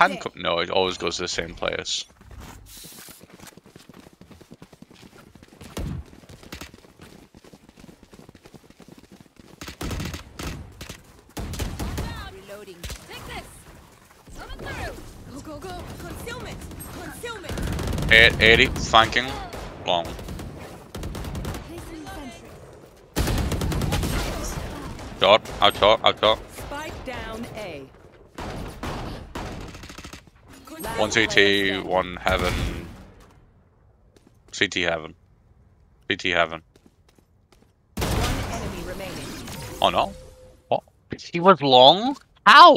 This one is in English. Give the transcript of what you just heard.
handcuff? No, it always goes to the same place. Reloading. Take this. Coming through. Go, go, go. Concealment. Concealment. 80, flanking, long. Short, out short, out short. Spike down One CT, one heaven. CT heaven. CT heaven. One enemy remaining. Oh no. What? He was long? How?